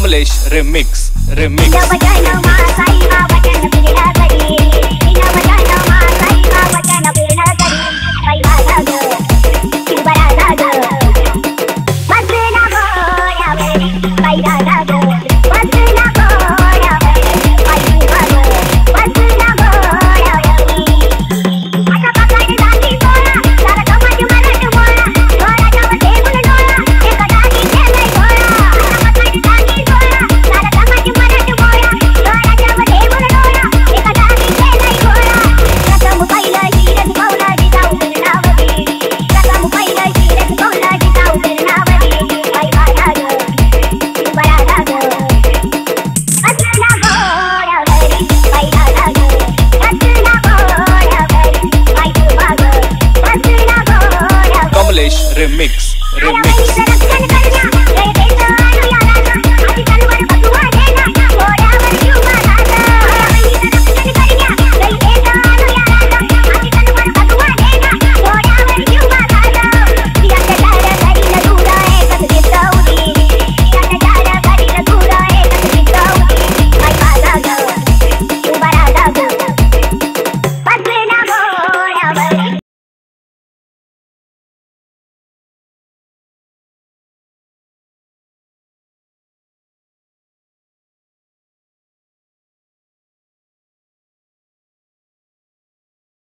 Kamlesh remix remix remix.